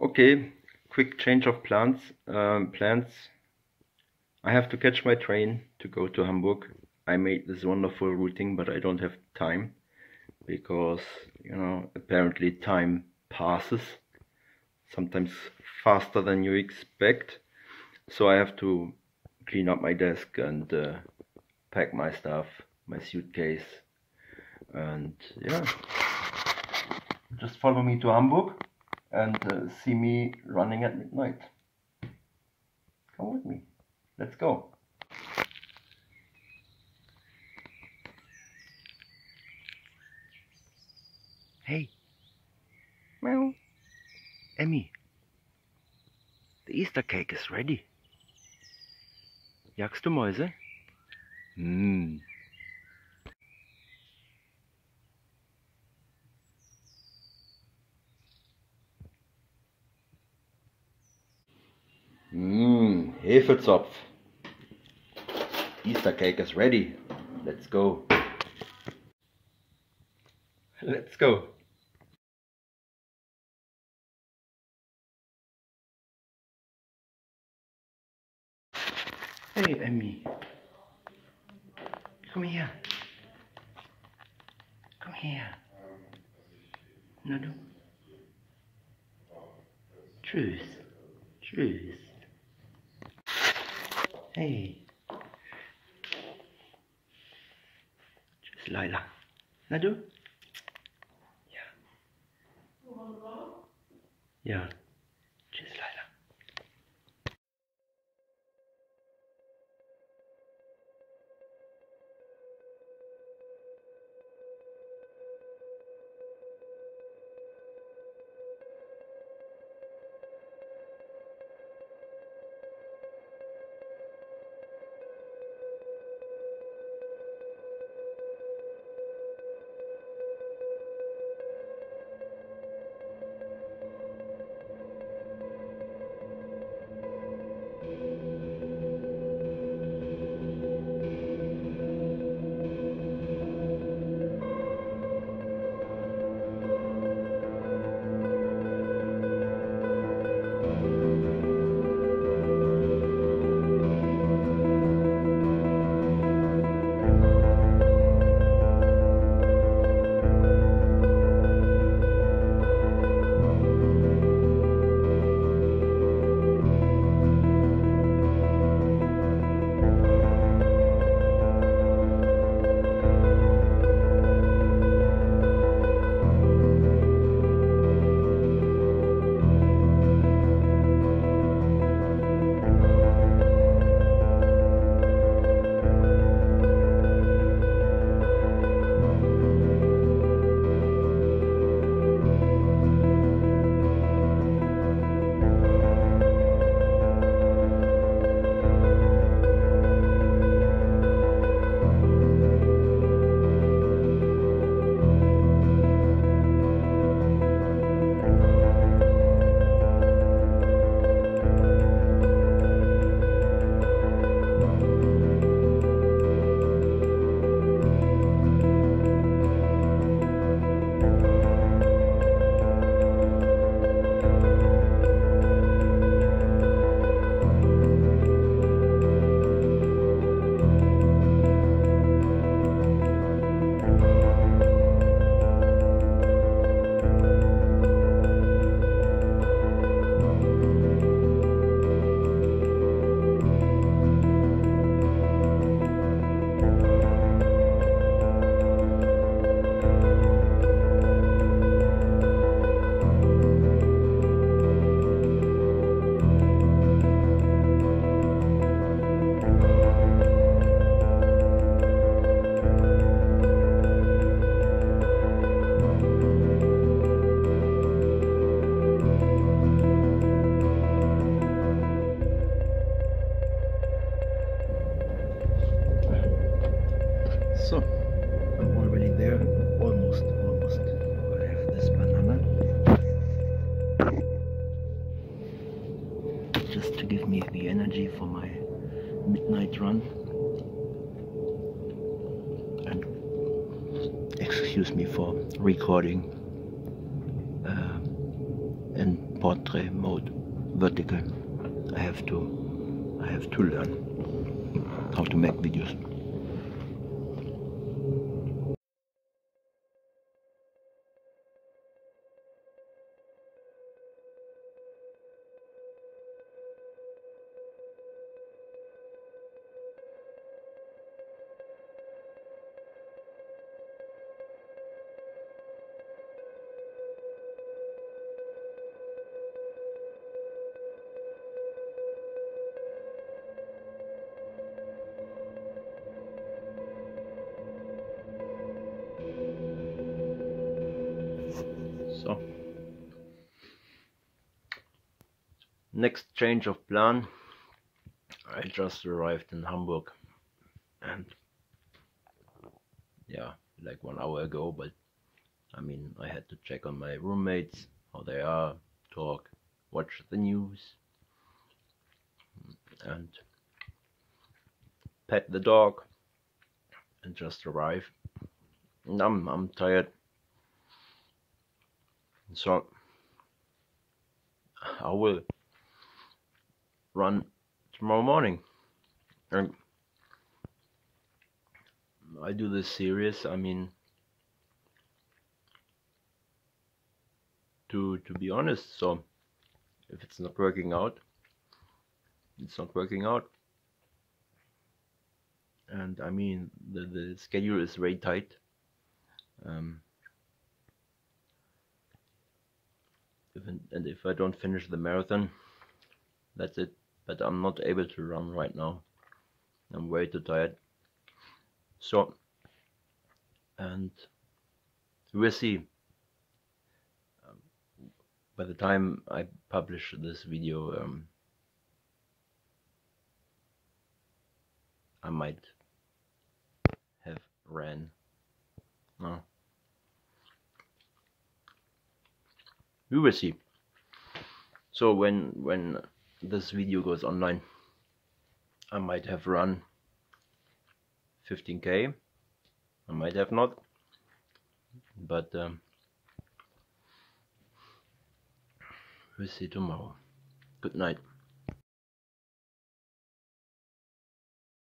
Okay, quick change of plans. Um, plans. I have to catch my train to go to Hamburg. I made this wonderful routing, but I don't have time because you know apparently time passes sometimes faster than you expect. So I have to clean up my desk and uh, pack my stuff, my suitcase, and yeah, just follow me to Hamburg and uh, see me running at midnight. Come with me. Let's go. Hey. Meow. Emmy. The Easter cake is ready. Jagst du Mäuse? Mmm. Mmm, Hefezopf. Easter cake is ready. Let's go. Let's go. Hey, Emmy. Come here. Come here. Na Truth. Tschüss. Hey. Tschüss, Leila. Na du? Ja. Ja. Energy for my midnight run. And excuse me for recording uh, and portrait mode vertical I have to I have to learn how to make videos So, next change of plan. I just arrived in Hamburg and yeah, like one hour ago, but I mean, I had to check on my roommates, how they are, talk, watch the news, and pet the dog, and just arrive. And I'm I'm tired. So I will run tomorrow morning. And I do this series, I mean to to be honest, so if it's not working out, it's not working out. And I mean the the schedule is very tight. Um, even and if I don't finish the marathon, that's it. But I'm not able to run right now. I'm way too tired. So, and we'll see. Um, by the time I publish this video, um, I might have ran. No. We will see. So when when this video goes online I might have run 15k I might have not but um, we'll see tomorrow. Good night